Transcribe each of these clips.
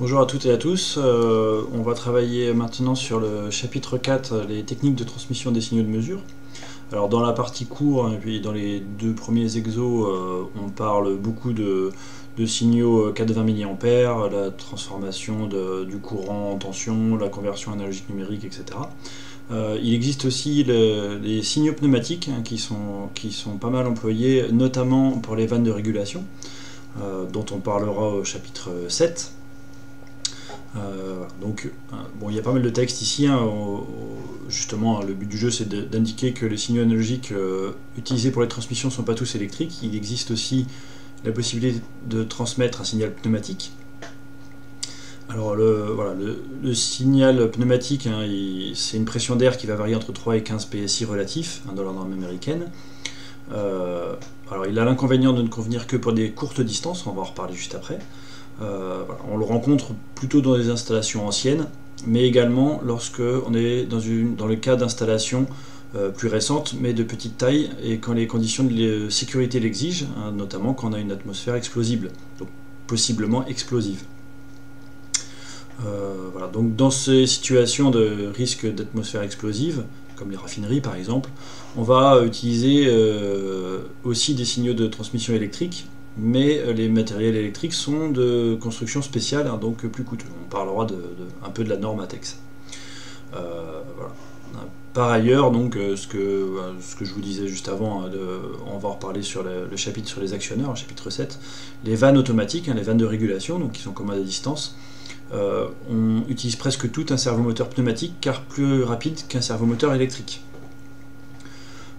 Bonjour à toutes et à tous. Euh, on va travailler maintenant sur le chapitre 4, les techniques de transmission des signaux de mesure. Alors dans la partie court et puis dans les deux premiers exos, euh, on parle beaucoup de, signaux 420 mA, la transformation du courant en tension, la conversion analogique numérique, etc. Euh, il existe aussi les signaux pneumatiques hein, qui, sont, qui sont pas mal employés, notamment pour les vannes de régulation, dont on parlera au chapitre 7. Euh, donc, euh, bon, il y a pas mal de textes ici. Hein, justement, le but du jeu, c'est d'indiquer que les signaux analogiques euh, utilisés pour les transmissions ne sont pas tous électriques. Il existe aussi la possibilité de transmettre un signal pneumatique. Alors, le, voilà, le, signal pneumatique, hein, c'est une pression d'air qui va varier entre 3 et 15 PSI relatifs dans la norme américaine. alors, il a l'inconvénient de ne convenir que pour des courtes distances, on va en reparler juste après. Euh, on le rencontre plutôt dans des installations anciennes, mais également lorsque on est dans, le cas d'installations euh, plus récentes, mais de petite taille, et quand les conditions de sécurité l'exigent, hein, notamment quand on a une atmosphère explosible, donc possiblement explosive. Euh, donc dans ces situations de risque d'atmosphère explosive, comme les raffineries par exemple, on va utiliser aussi des signaux de transmission électrique mais euh, les matériels électriques sont de construction spéciale, hein, donc plus coûteux. On parlera de, un peu de la norme ATEX. Euh, Par ailleurs, donc, euh, ce, que, ce que je vous disais juste avant, hein, on va en reparler sur le, chapitre sur les actionneurs, chapitre 7, les vannes automatiques, hein, les vannes de régulation, donc, qui sont commodes à distance, on utilise presque tout un servomoteur pneumatique car plus rapide qu'un servomoteur électrique.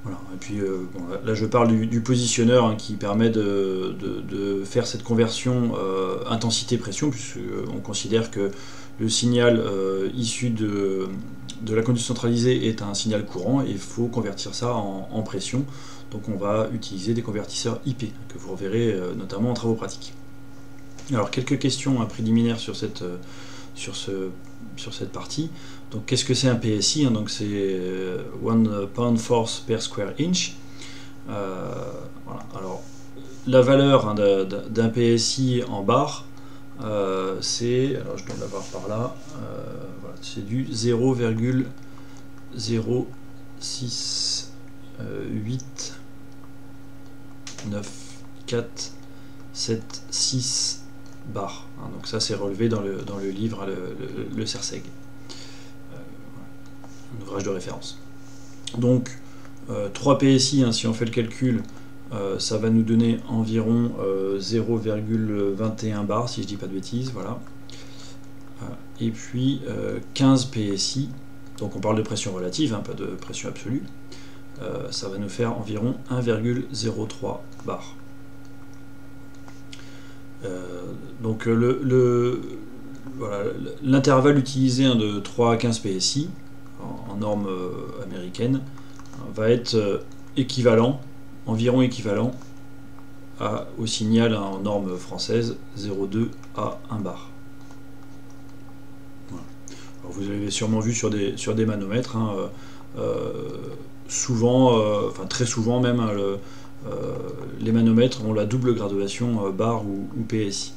Et puis euh, là, je parle du, positionneur hein, qui permet de, faire cette conversion euh, intensité-pression, puisqu'on considère que le signal euh, issu de, la conduite centralisée est un signal courant et il faut convertir ça en, pression. Donc on va utiliser des convertisseurs IP que vous reverrez notamment en travaux pratiques. Alors quelques questions préliminaires sur ce sur cette partie. Donc qu'est-ce que c'est un PSI hein? Donc c'est euh, one pound force per square inch. Euh, Alors la valeur hein, d'un PSI en bar, euh, c'est, alors je dois l'avoir par là, c'est du 0,0689 4 7 bar. Hein, donc ça c'est relevé dans le, dans le livre, le, le, CERSEG. Euh, un ouvrage de référence. Donc 3 euh, PSI, hein, si on fait le calcul, euh, ça va nous donner environ 0,21 bar, si je dis pas de bêtises, voilà. et puis 15 PSI, donc on parle de pression relative, hein, pas de pression absolue, ça va nous faire environ 1,03 bar. Euh, donc le, l'intervalle utilisé hein, de 3 à 15 PSI en, norme euh, américaine hein, va être euh, équivalent, environ équivalent à, au signal hein, en norme française 0,2 à 1 bar. vous avez sûrement vu sur des, sur des manomètres, souvent, enfin très souvent même, euh, les manomètres ont la double graduation euh, bar ou, PSI.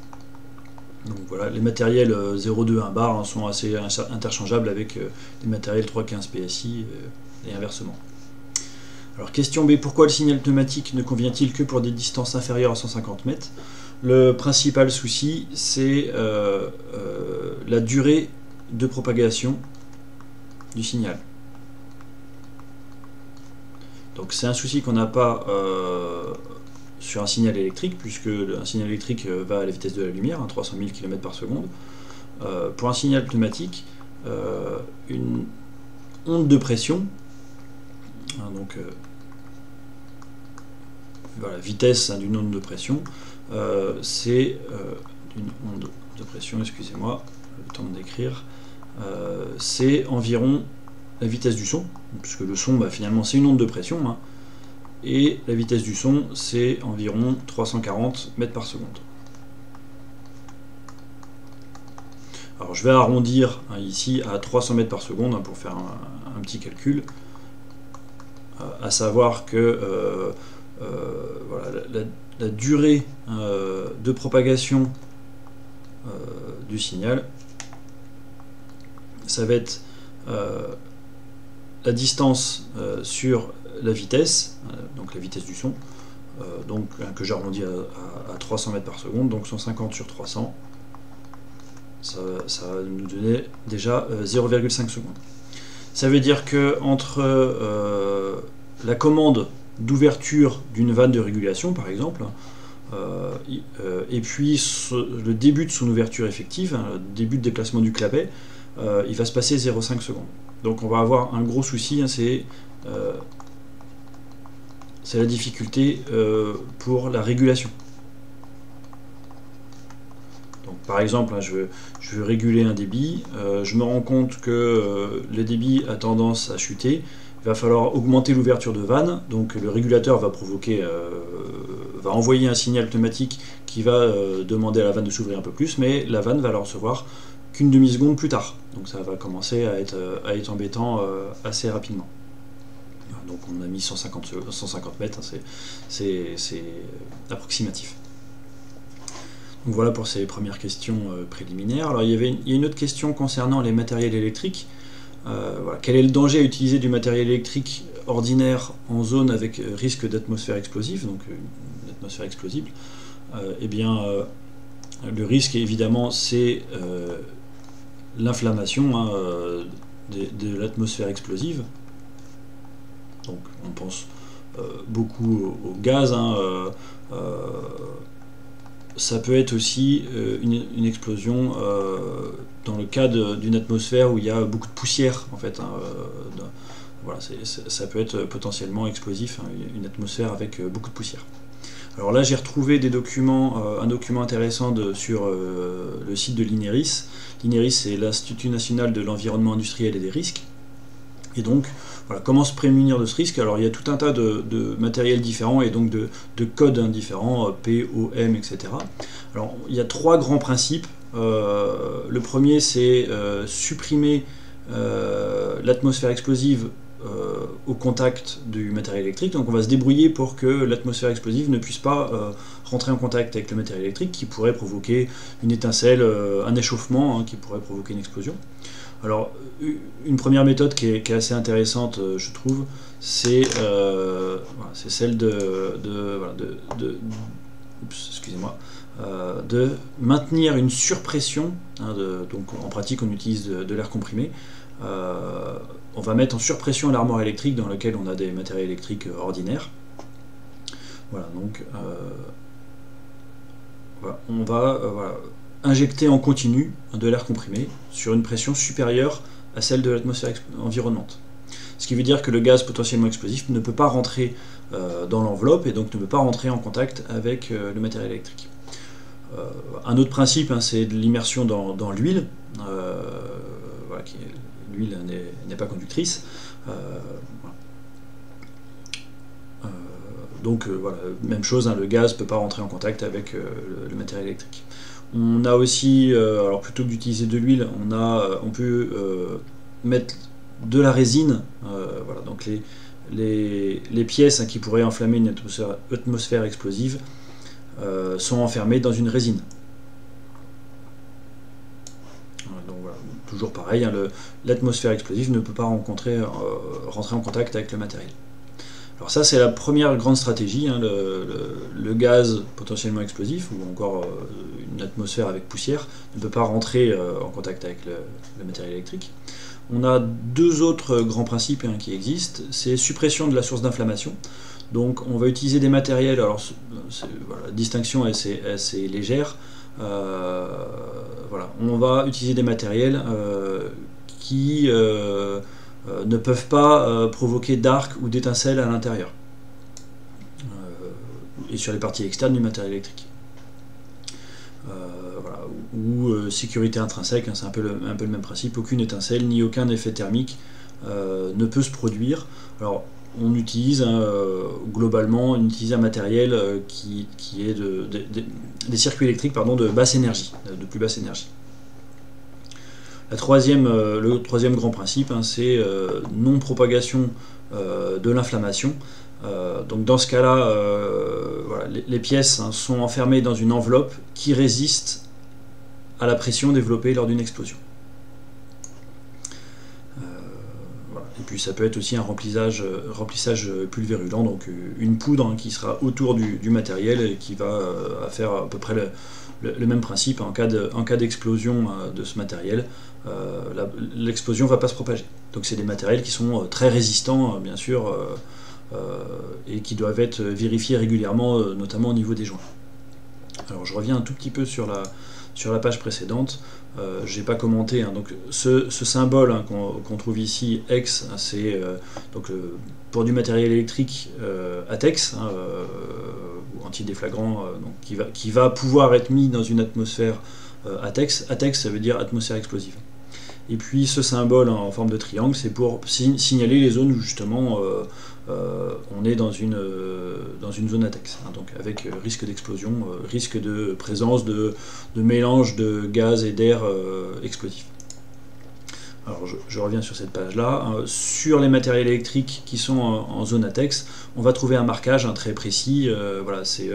Donc voilà, les matériels 0,2 1 bar hein, sont assez interchangeables avec euh, les matériels 3,15 PSI et inversement. Alors question B, pourquoi le signal pneumatique ne convient-il que pour des distances inférieures à 150 mètres? Le principal souci, c'est la durée de propagation du signal. Donc c'est un souci qu'on n'a pas euh, sur un signal électrique, puisque un signal électrique euh, va à la vitesse de la lumière, 300 000 km par seconde. Euh, pour un signal pneumatique, une onde de pression, hein, donc voilà, vitesse hein, d'une onde de pression, c'est une onde de pression, excusez-moi, le temps décrire, c'est environ la vitesse du son, puisque le son, bah, finalement, c'est une onde de pression, hein. Et la vitesse du son, c'est environ 340 mètres par seconde. Alors je vais arrondir hein, ici à 300 mètres par seconde hein, pour faire un, petit calcul, euh, à savoir que euh, euh, la, durée de propagation du signal, ça va être la distance sur la vitesse, donc la vitesse du son, donc, que j'arrondis à, à, 300 mètres par seconde, donc 150 sur 300, ça, va nous donner déjà 0,5 secondes. Ça veut dire que entre la commande d'ouverture d'une vanne de régulation, par exemple, euh, euh, et puis le début de son ouverture effective, hein, le début de déplacement du clapet, euh, il va se passer 0,5 secondes. Donc on va avoir un gros souci, hein, c'est la difficulté pour la régulation. Donc, par exemple, hein, je, veux, réguler un débit, je me rends compte que le débit a tendance à chuter, il va falloir augmenter l'ouverture de vanne, donc le régulateur va provoquer, euh, va envoyer un signal pneumatique qui va euh, demander à la vanne de s'ouvrir un peu plus, mais la vanne va la recevoir qu'une demi-seconde plus tard. Donc ça va commencer euh, à être embêtant assez rapidement. Donc on a mis 150, 150 mètres, hein, c'est approximatif. Donc voilà pour ces premières questions préliminaires. Alors il y avait y a une autre question concernant les matériels électriques. Euh, quel est le danger à utiliser du matériel électrique ordinaire en zone avec euh, risque d'atmosphère explosive, donc euh, une atmosphère Eh bien, le risque, évidemment, c'est l'inflammation hein, de, l'atmosphère explosive. Donc, on pense beaucoup au, gaz. Hein, ça peut être aussi une, explosion dans le cas d'une atmosphère où il y a beaucoup de poussière, en fait, hein, euh, voilà, ça peut être potentiellement explosif, hein, une atmosphère avec euh, beaucoup de poussière. Alors là, j'ai retrouvé des documents, euh, un document intéressant sur le site de l'INERIS. L'INERIS, c'est l'Institut national de l'environnement industriel et des risques. Et donc, comment se prémunir de ce risque Alors, il y a tout un tas de, matériels différents et donc de, de codes différents, P, O, M, etc. Alors, il y a trois grands principes euh, le premier, c'est euh, supprimer euh, l'atmosphère explosive au contact du matériel électrique. Donc on va se débrouiller pour que l'atmosphère explosive ne puisse pas rentrer en contact avec le matériel électrique qui pourrait provoquer une étincelle, un échauffement hein, qui pourrait provoquer une explosion. Alors une première méthode qui est, assez intéressante, je trouve, c'est celle de, euh, maintenir une surpression, hein, donc en pratique on utilise de, l'air comprimé, euh, on va mettre en surpression l'armoire électrique dans laquelle on a des matériaux électriques ordinaires. Voilà, donc euh, on va injecter en continu de l'air comprimé sur une pression supérieure à celle de l'atmosphère environnante. Ce qui veut dire que le gaz potentiellement explosif ne peut pas rentrer dans l'enveloppe et donc ne peut pas rentrer en contact avec le matériel électrique. Euh, un autre principe, hein, c'est de l'immersion dans, l'huile. Euh, l'huile n'est pas conductrice. Euh, donc voilà, même chose, hein, le gaz ne peut pas rentrer en contact avec le, matériel électrique. On a aussi, alors plutôt que d'utiliser de l'huile, on, on peut mettre de la résine, voilà, donc les, pièces hein, qui pourraient enflammer une atmosphère explosive, euh, sont enfermés dans une résine. Toujours pareil, hein, l'atmosphère explosive ne peut pas rencontrer, euh, rentrer en contact avec le matériel. Alors ça c'est la première grande stratégie, hein, le, gaz potentiellement explosif ou encore euh, une atmosphère avec poussière ne peut pas rentrer en contact avec le, matériel électrique. On a deux autres grands principes hein, qui existent, c'est suppression de la source d'inflammation. Donc on va utiliser des matériels, alors la distinction est assez, légère, euh, voilà. on va utiliser des matériels euh, qui euh, ne peuvent pas provoquer d'arc ou d'étincelles à l'intérieur et sur les parties externes du matériel électrique. Ou sécurité intrinsèque, hein, c'est un, peu le, un peu le même principe, aucune étincelle ni aucun effet thermique ne peut se produire. Alors on utilise euh, globalement on utilise un matériel euh, qui, est de, des circuits électriques pardon, de basse énergie, de plus basse énergie. Euh, le troisième grand principe, hein, c'est non-propagation de l'inflammation. donc dans ce cas-là, les, pièces hein, sont enfermées dans une enveloppe qui résiste à la pression développée lors d'une explosion. Et puis ça peut être aussi un remplissage, pulvérulent, donc une poudre hein, qui sera autour du, matériel et qui va faire à peu près le, même principe. En cas d'explosion de, de ce matériel, l'explosion ne va pas se propager. Donc c'est des matériels qui sont très résistants, bien sûr, et qui doivent être vérifiés régulièrement, notamment au niveau des joints. Alors je reviens un tout petit peu sur la, sur la page précédente. Euh, j'ai pas commenté. Hein. donc ce, symbole hein, qu'on trouve ici, X, hein, c'est euh, euh, pour du matériel électrique ATEX ou antidéflagrant, qui va, qui va pouvoir être mis dans une atmosphère ATEX. ATEX, ça veut dire atmosphère explosive. Et puis ce symbole en forme de triangle, c'est pour signaler les zones où justement euh, on est dans une, euh, dans une zone ATEX, hein, donc avec euh, risque d'explosion, risque de présence de, mélange de gaz et d'air explosif. Alors je, reviens sur cette page-là. Sur les matériels électriques qui sont en, zone ATEX, on va trouver un marquage très précis. voilà, c'est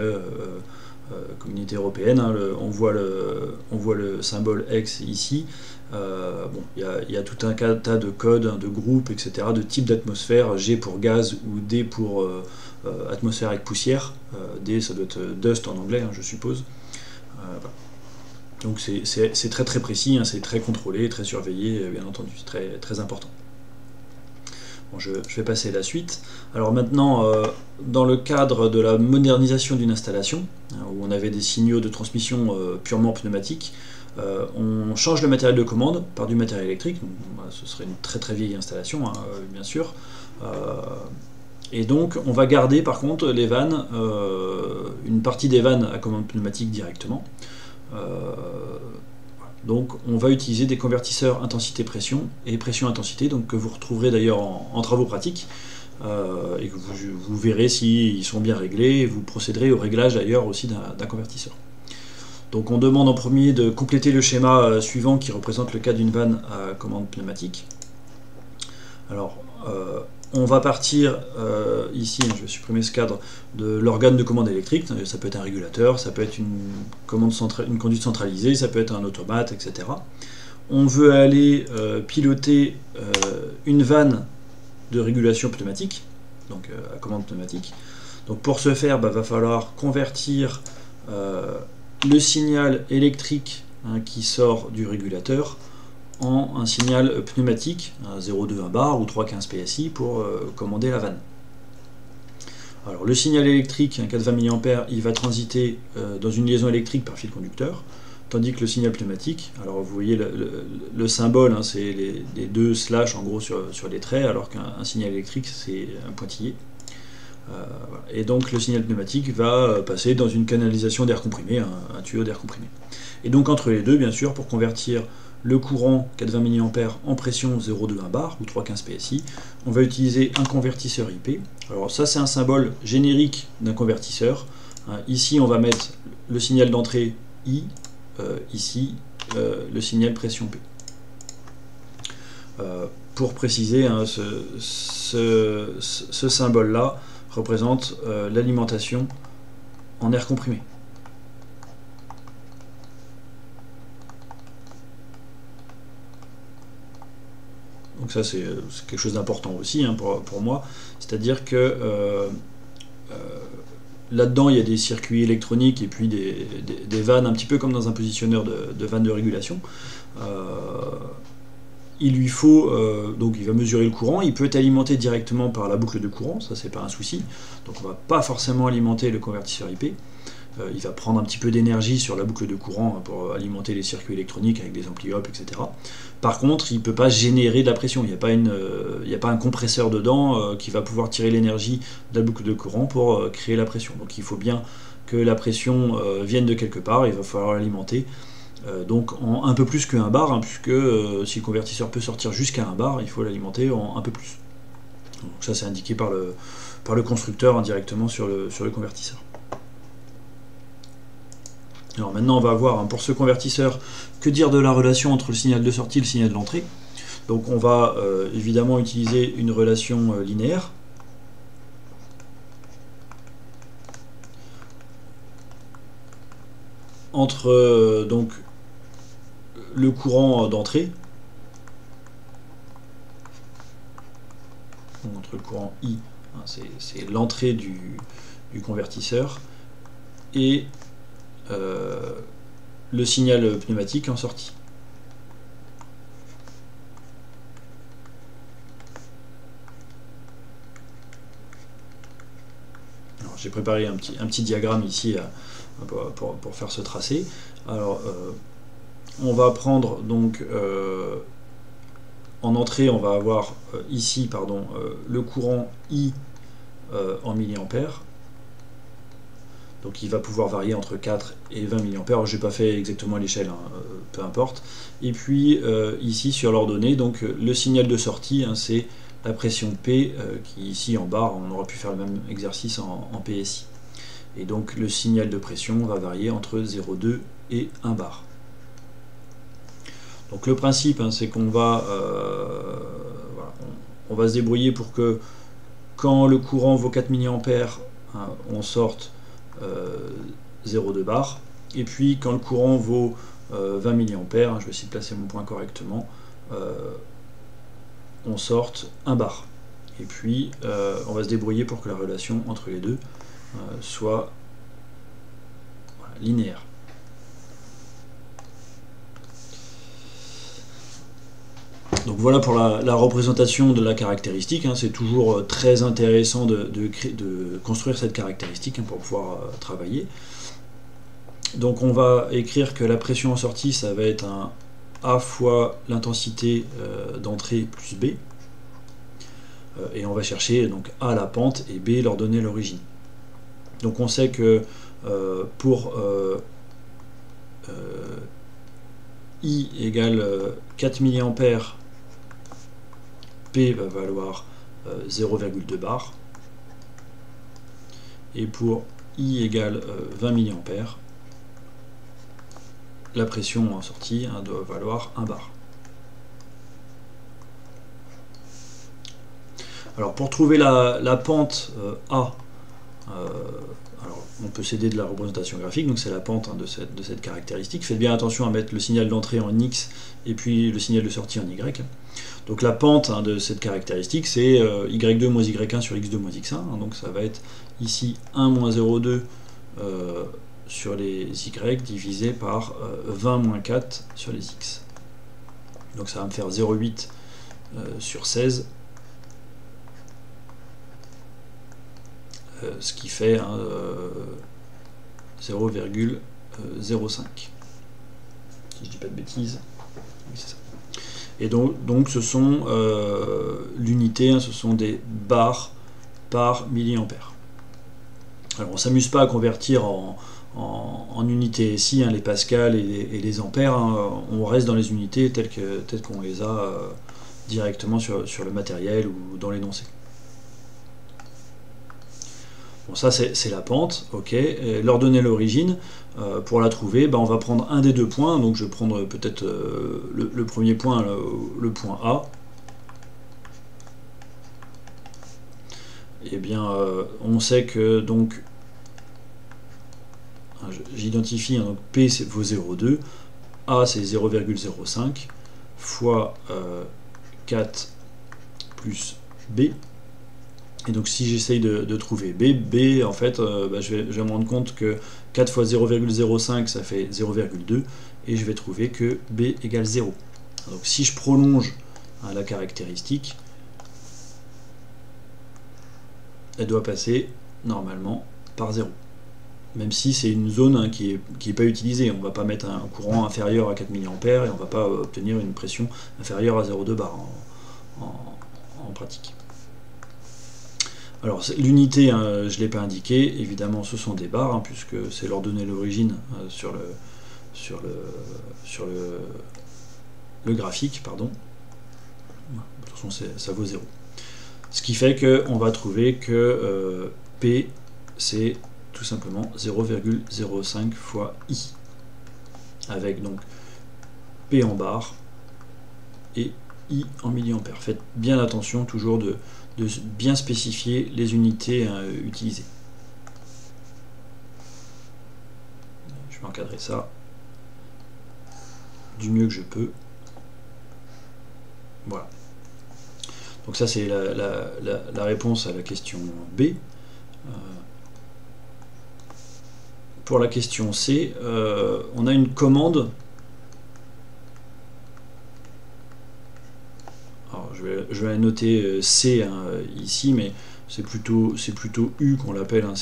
communauté européenne. Hein, on, voit le, on voit le symbole X ici. Euh, bon, il y, a tout un tas de codes, hein, de groupes, etc., de types d'atmosphère, G pour gaz ou D pour euh, euh, atmosphère avec poussière. D, ça doit être dust en anglais, hein, je suppose. Donc c'est très très précis, hein, c'est très contrôlé, très surveillé, bien entendu, très, très important. Bon, je, vais passer à la suite. Alors maintenant, dans le cadre de la modernisation d'une installation, où on avait des signaux de transmission purement pneumatiques, euh, on change le matériel de commande par du matériel électrique, bah, ce serait une très très vieille installation, hein, euh, bien sûr. Euh, et donc on va garder par contre les vannes, une partie des vannes à commande pneumatique directement. donc on va utiliser des convertisseurs intensité-pression et pression-intensité, donc que vous retrouverez d'ailleurs en, travaux pratiques. et que vous, vous verrez s'ils sont bien réglés, et vous procéderez au réglage d'ailleurs aussi d'un convertisseur. Donc on demande en premier de compléter le schéma euh, suivant qui représente le cas d'une vanne à commande pneumatique. Alors euh, on va partir euh, ici, je vais supprimer ce cadre, de l'organe de commande électrique. Ça peut être un régulateur, ça peut être une, commande une conduite centralisée, ça peut être un automate, etc. On veut aller piloter une vanne de régulation pneumatique, donc à commande pneumatique. Donc pour ce faire, il bah, va falloir convertir le signal électrique hein, qui sort du régulateur en un signal pneumatique, 0,2 bar ou 3,15 PSI pour euh, commander la vanne. Alors le signal électrique, un 420 mA, il va transiter euh, dans une liaison électrique par fil conducteur, tandis que le signal pneumatique, alors vous voyez le, symbole, hein, c'est les, deux slash en gros sur, sur les traits, alors qu'un signal électrique c'est un pointillé. Euh, et donc le signal pneumatique va euh, passer dans une canalisation d'air comprimé, un, tuyau d'air comprimé. Et donc entre les deux, bien sûr, pour convertir le courant 420 mA en pression 0,21 bar ou 315 PSI, on va utiliser un convertisseur IP. Alors ça c'est un symbole générique d'un convertisseur. Hein, ici on va mettre le signal d'entrée I, euh, ici le signal pression P. pour préciser, hein, ce symbole-là, représente euh, l'alimentation en air comprimé. Donc ça c'est quelque chose d'important aussi hein, pour, moi. C'est-à-dire que euh, euh, là-dedans il y a des circuits électroniques et puis des, vannes, un petit peu comme dans un positionneur de, de vannes de régulation il lui faut, euh, donc il va mesurer le courant, il peut être alimenté directement par la boucle de courant, ça c'est pas un souci, donc on va pas forcément alimenter le convertisseur IP, euh, il va prendre un petit peu d'énergie sur la boucle de courant pour alimenter les circuits électroniques avec des ampli etc. Par contre, il ne peut pas générer de la pression, il n'y euh, a pas un compresseur dedans qui va pouvoir tirer l'énergie de la boucle de courant pour créer la pression, donc il faut bien que la pression vienne de quelque part, il va falloir l'alimenter euh, donc en un peu plus qu'un bar, hein, puisque euh, si le convertisseur peut sortir jusqu'à un bar, il faut l'alimenter en un peu plus. Donc ça c'est indiqué par le, constructeur indirectement sur le, sur le convertisseur. Alors maintenant on va voir hein, pour ce convertisseur que dire de la relation entre le signal de sortie et le signal d'entrée. Donc on va euh, évidemment utiliser une relation linéaire. entre donc le courant d'entrée, entre le courant I, hein, c'est l'entrée du, convertisseur, et euh, le signal pneumatique en sortie. J'ai préparé un petit, diagramme ici euh, pour, faire ce tracé. Alors, euh, on va prendre donc en entrée, on va avoir ici pardon, le courant I en milliampères donc il va pouvoir varier entre 4 et 20 mA. Je n'ai pas fait exactement l'échelle, hein, euh, peu importe. Et puis euh, ici sur l'ordonnée, donc euh, le signal de sortie, hein, c'est la pression P, qui ici en barre, on aurait pu faire le même exercice en, PSI. Et donc le signal de pression va varier entre 0,2 et 1 bar. Donc le principe, hein, c'est qu'on va, on, va se débrouiller pour que quand le courant vaut 4 mA, on sorte 0,2 bar. Et puis quand le courant vaut 20 euh, mA, je vais essayer de placer mon point correctement, euh, on sorte 1 bar. Et puis euh, on va se débrouiller pour que la relation entre les deux soit linéaire. Donc voilà pour la, représentation de la caractéristique. Hein. C'est toujours euh, très intéressant de, construire cette caractéristique hein, pour pouvoir euh, travailler. Donc on va écrire que la pression en sortie, ça va être un A fois l'intensité euh, d'entrée plus B. et on va chercher donc A la pente et B leur donner l'origine. Donc on sait que pour I égale 4 mA P va valoir 0,2 euh, bar. Et pour I égale 20 euh, mA, la pression en sortie hein, doit valoir 1 bar. Alors pour trouver la, pente euh, A, on peut s'aider de la représentation graphique, donc c'est la pente hein, de, cette, caractéristique. Faites bien attention à mettre le signal d'entrée en X et puis le signal de sortie en Y. Donc la pente hein, de cette caractéristique, c'est euh, y2 moins y1 sur x2 moins x1. Hein, donc ça va être ici 1 moins 0,2 euh, sur les y divisé par 20 euh, moins 4 sur les x. Donc ça va me faire 0,8 sur 16. Ce qui fait 0,05. Si je dis pas de bêtises. Et donc, ce sont euh, l'unité, hein, ce sont des bars par milliampère. Alors on s'amuse pas à convertir en, en, unités ici, hein, les pascals et les, ampères, hein. on reste dans les unités telles qu'on les a euh, directement sur, le matériel ou dans l'énoncé. Bon, ça c'est la pente, ok. donner l'origine, euh, pour la trouver, ben, on va prendre un des deux points. Donc je vais prendre peut-être euh, le, premier point, le, point A. Et eh bien, euh, on sait que donc hein, j'identifie donc P vaut 0,2, A c'est 0,05 fois 4 plus B et donc si j'essaye de, trouver B, B en fait, euh, bah, je, vais, me rendre compte que 4 fois 0,05 ça fait 0,2 et je vais trouver que B égale 0. Donc si je prolonge hein, la caractéristique, elle doit passer normalement par 0. Même si c'est une zone hein, qui n'est est pas utilisée, on ne va pas mettre un courant inférieur à 4 mA et on ne va pas obtenir une pression inférieure à 0,2 bar en pratique. Alors l'unité, hein, je ne l'ai pas indiqué, évidemment ce sont des barres, hein, puisque c'est leur donner l'origine euh, sur, le, graphique. Pardon. De toute façon ça vaut 0. Ce qui fait qu'on va trouver que euh, P c'est tout simplement 0,05 fois I. Avec donc P en barre et I en milliampères. Faites bien attention toujours de de bien spécifier les unités euh, utilisées. Je vais encadrer ça. du mieux que je peux. Voilà. Donc ça c'est la, réponse à la question B. Euh, pour la question C, euh, on a une commande. Alors, je, vais, noter euh, C hein, ici, mais c'est plutôt, plutôt U qu'on l'appelle, hein,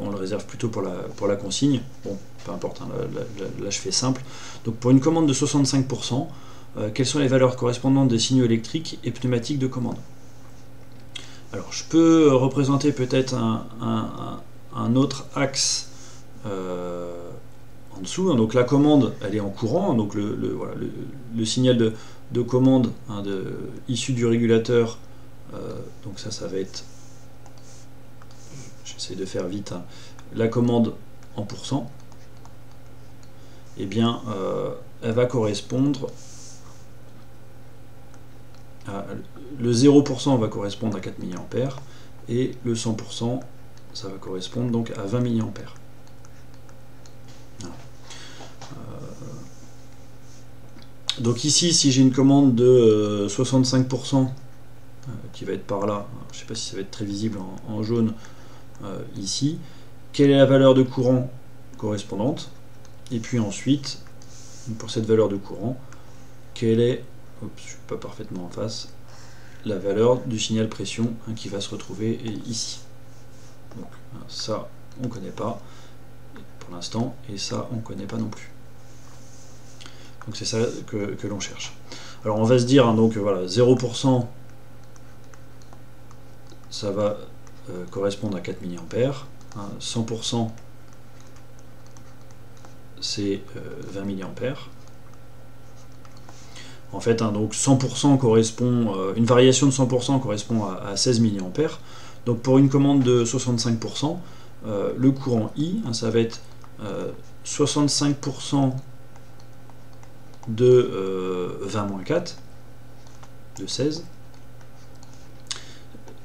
on le réserve plutôt pour la, pour la consigne. Bon, peu importe, hein, là, je fais simple. Donc pour une commande de 65%, quelles sont les valeurs correspondantes des signaux électriques et pneumatiques de commande? Alors je peux représenter peut-être un, autre axe euh, en dessous. Hein. Donc la commande, elle est en courant. Donc le, signal de, commande hein, issu du régulateur, euh, donc ça, ça va être, j'essaie de faire vite, hein. la commande en pourcent, eh bien, euh, elle va correspondre le 0% va correspondre à 4 mA et le 100% ça va correspondre donc à 20 mA. Donc ici, si j'ai une commande de 65% euh, euh, qui va être par là, je ne sais pas si ça va être très visible en, jaune ici, quelle est la valeur de courant correspondante? Et puis ensuite, pour cette valeur de courant, quelle est je ne suis pas parfaitement en face, la valeur du signal pression hein, qui va se retrouver ici. Donc, hein, ça, on ne connaît pas pour l'instant, et ça, on ne connaît pas non plus. Donc c'est ça que, l'on cherche. Alors on va se dire, hein, donc voilà, 0%, ça va euh, correspondre à 4 mA, 100% c'est 20 mA, en fait, hein, donc 100% correspond, euh, une variation de 100% correspond à, 16 mA. Donc pour une commande de 65%, euh, le courant I, hein, ça va être 65% euh, de 20-4, de 16,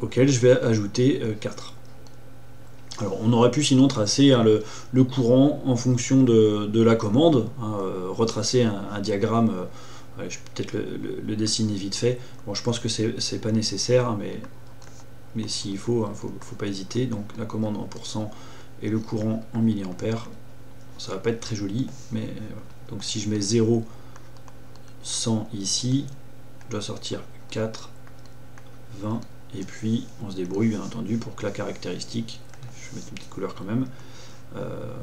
auquel je vais ajouter 4. Alors on aurait pu sinon tracer hein, le, courant en fonction de, la commande, retracer un diagramme je peux peut-être le, dessiner vite fait. Bon, je pense que c'est pas nécessaire, hein, mais, mais s'il faut, il hein, faut, faut, pas hésiter. Donc la commande en pourcent et le courant en milliampères, ça va pas être très joli, mais donc si je mets 0, 100 ici, je dois sortir 4, 20, et puis on se débrouille bien entendu pour que la caractéristique, je vais mettre une petite couleur quand même, euh,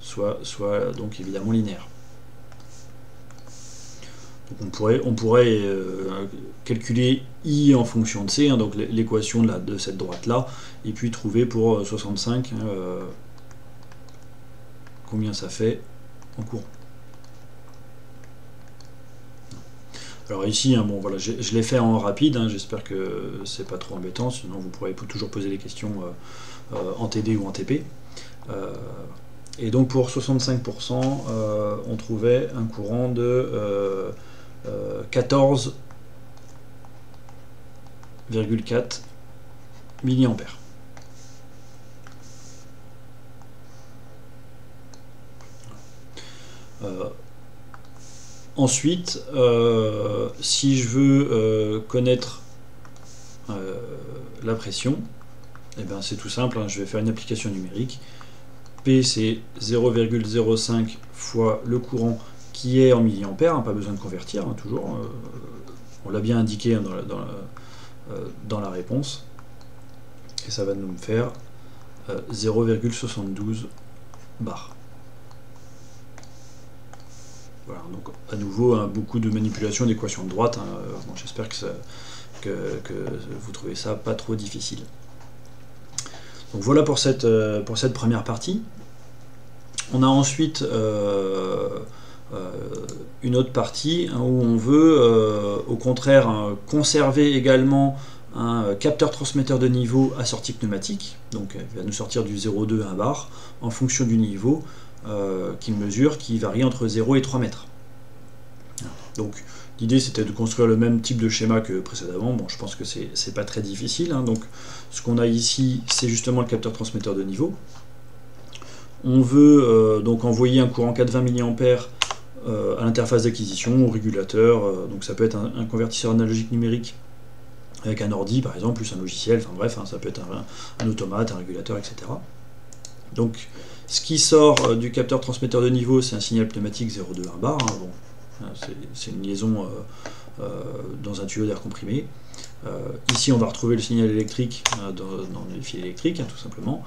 soit, soit donc évidemment linéaire on pourrait, on pourrait euh, calculer i en fonction de c, hein, donc l'équation de, cette droite-là, et puis trouver pour 65 euh, hein, combien ça fait en courant. Alors ici, hein, bon voilà, je, l'ai fait en rapide, j'espère que c'est pas trop embêtant, sinon vous pourrez toujours poser des questions en TD ou en TP. et donc pour 65%, on trouvait un courant de 14,4 mA. Euh, ensuite, euh, si je veux euh, connaître la pression, eh ben c'est tout simple, hein, je vais faire une application numérique. P c'est 0,05 fois le courant qui est en milliampères, hein, pas besoin de convertir, hein, toujours. Euh, on l'a bien indiqué hein, euh, dans, la, réponse. Et ça va nous faire 0,72 euh, bar. Voilà, donc à nouveau, beaucoup de manipulation d'équations de droite. J'espère que, vous trouvez ça pas trop difficile. Donc voilà pour cette, cette première partie. On a ensuite euh, une autre partie hein, où on veut euh, au contraire hein, conserver également un capteur transmetteur de niveau à sortie pneumatique, donc il va nous sortir du 0,2 à 1 bar en fonction du niveau euh, qu'il mesure qui varie entre 0 et 3 mètres. Donc l'idée c'était de construire le même type de schéma que précédemment, bon je pense que c'est pas très difficile, hein. donc ce qu'on a ici c'est justement le capteur transmetteur de niveau. On veut donc envoyer un courant 420 mA à l'interface d'acquisition, au régulateur. donc ça peut être un, convertisseur analogique numérique avec un ordi par exemple, plus un logiciel, enfin bref, hein, ça peut être un, automate, un régulateur, etc. Donc ce qui sort du capteur transmetteur de niveau, c'est un signal pneumatique 0,2,1 bar. Hein, bon, hein, c'est une liaison dans un tuyau d'air comprimé. ici, on va retrouver le signal électrique dans, les fils électriques, tout simplement.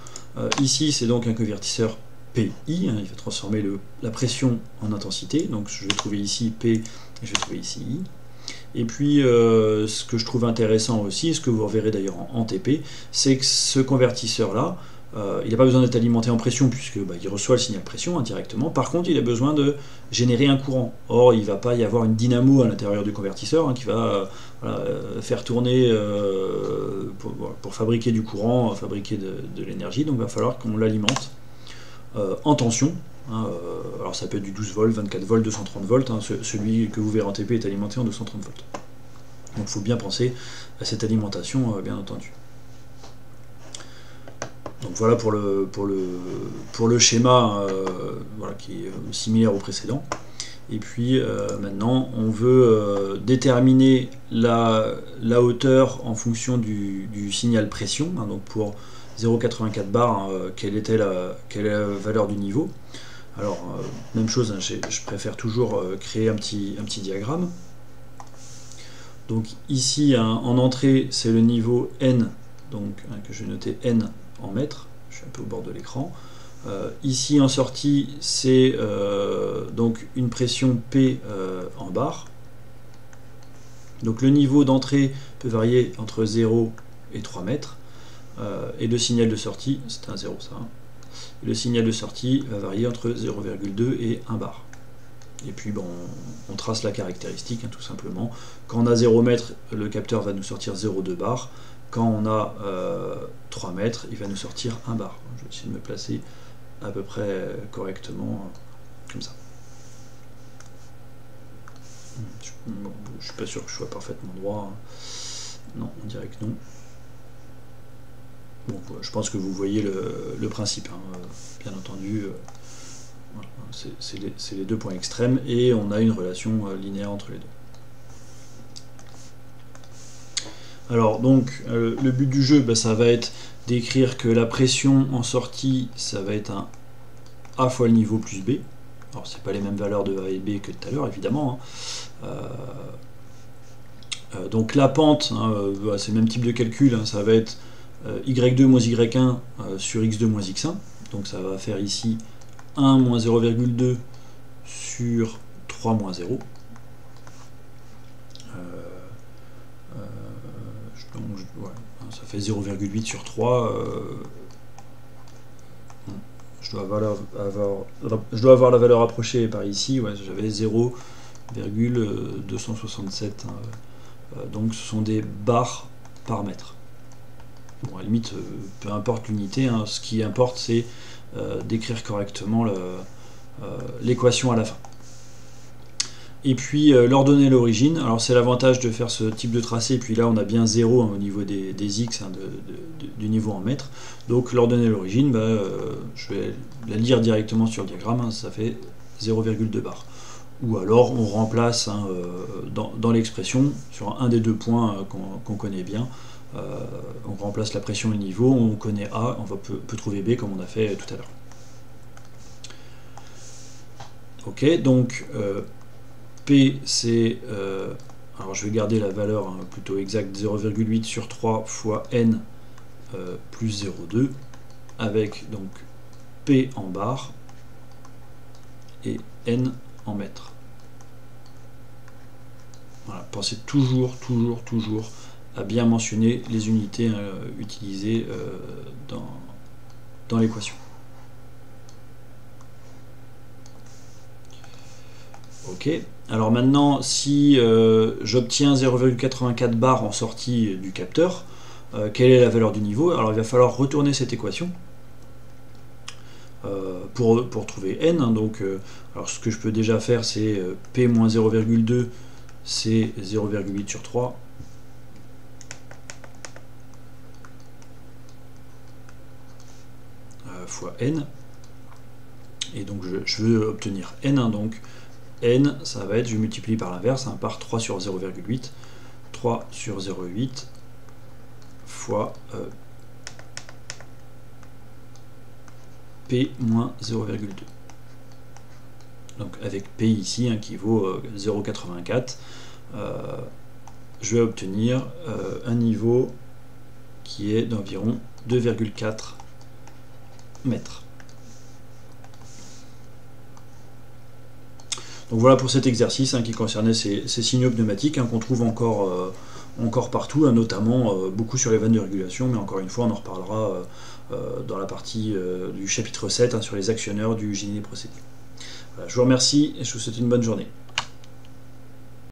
ici, c'est donc un convertisseur PI, hein, il va transformer la pression en intensité, donc je vais trouver ici P et je vais trouver ici I. Et puis euh, ce que je trouve intéressant aussi, ce que vous reverrez d'ailleurs en, TP, c'est que ce convertisseur-là, euh, il n'a pas besoin d'être alimenté en pression puisque bah, reçoit le signal pression indirectement. Par contre, il a besoin de générer un courant. Or, il ne va pas y avoir une dynamo à l'intérieur du convertisseur hein, qui va euh, faire tourner pour, fabriquer du courant, fabriquer de, l'énergie. Donc, il va falloir qu'on l'alimente euh, en tension. Hein, euh, alors ça peut être du 12 volts, 24 volts, 230 volts. Hein, celui que vous verrez en TP est alimenté en 230 volts. Donc il faut bien penser à cette alimentation, euh, bien entendu. Donc voilà pour le, pour le, pour le schéma qui est similaire au précédent. Et puis maintenant, on veut déterminer la, hauteur en fonction du, signal pression. Hein, donc pour 0,84 bar, hein, euh, quelle est la valeur du niveau. Alors, euh, même chose, hein, je préfère toujours euh, créer un petit, diagramme. Donc ici, en entrée, c'est le niveau N, donc que je vais noter N en mètres. Je suis un peu au bord de l'écran. ici, en sortie, c'est donc une pression P en bar. Donc le niveau d'entrée peut varier entre 0 et 3 mètres. Euh, et le signal de sortie, c'est un 0 ça, hein. le signal de sortie va varier entre 0,2 et 1 bar. Et puis bon, on trace la caractéristique hein, tout simplement. Quand on a 0 mètres, le capteur va nous sortir 0,2 bar. Quand on a 3 euh, mètres, il va nous sortir 1 bar. Je vais essayer de me placer à peu près correctement, comme ça. Je, ne suis pas sûr que je sois parfaitement droit. Hein. Non, on dirait que non je pense que vous voyez le, principe, hein. bien entendu. Euh, c'est les, deux points extrêmes et on a une relation euh, linéaire entre les deux. Alors donc euh, le but du jeu, bah, ça va être d'écrire que la pression en sortie, ça va être un A fois le niveau plus B. Alors c'est pas les mêmes valeurs de A et B que tout à l'heure évidemment. Hein. donc la pente, hein, bah, c'est le même type de calcul, ça va être euh, y2 moins y1 euh, sur x2 moins x1. Donc ça va faire ici 1 moins 0,2 sur 3 moins 0. Euh, ça fait 0,8 sur 3. je, dois avoir, je dois avoir la valeur approchée par ici. J'avais 0,267. Hein. donc ce sont des barres par mètre. Bon, à la limite, euh, peu importe l'unité, hein, ce qui importe, c'est euh, d'écrire correctement euh, l'équation à la fin. Et puis leur l'origine, alors c'est l'avantage de faire ce type de tracé, puis là on a bien 0 hein, au niveau des, x, hein, du niveau en mètres. Donc leur l'origine, bah, je vais la lire directement sur le diagramme, ça fait 0,2 bar. Ou alors on remplace dans, l'expression, sur un des deux points qu'on connaît bien, euh, on remplace la pression et le niveau, on connaît A, on va, peut, trouver B comme on a fait tout à l'heure. Ok, donc euh, P c'est, euh, alors je vais garder la valeur hein, plutôt exacte, 0,8 sur 3 fois N plus 0,2, avec donc P en bar et N en mètres. Voilà, pensez toujours, toujours, toujours à bien mentionner les unités euh, utilisées euh, dans, dans l'équation. Ok, alors maintenant si euh, j'obtiens 0,84 bar en sortie du capteur, quelle est la valeur du niveau? Alors il va falloir retourner cette équation pour, pour, trouver n. Hein. donc, alors ce que je peux déjà faire c'est p 0,2 c'est 0,8 sur 3 fois n. Et donc je, veux obtenir n1, donc n, ça va être, je multiplie par l'inverse, hein, par 3 sur 0,8, 3 sur 0,8 fois euh, P moins 0,2. Donc avec P ici, hein, qui vaut 0,84, euh, je vais obtenir un niveau qui est d'environ 2,4 mètres. Donc voilà pour cet exercice hein, qui concernait ces, signaux pneumatiques hein, qu'on trouve encore, euh, partout, hein, notamment euh, beaucoup sur les vannes de régulation, mais encore une fois on en reparlera euh, dans la partie du chapitre 7 sur les actionneurs du génie des procédés. je vous remercie et je vous souhaite une bonne journée.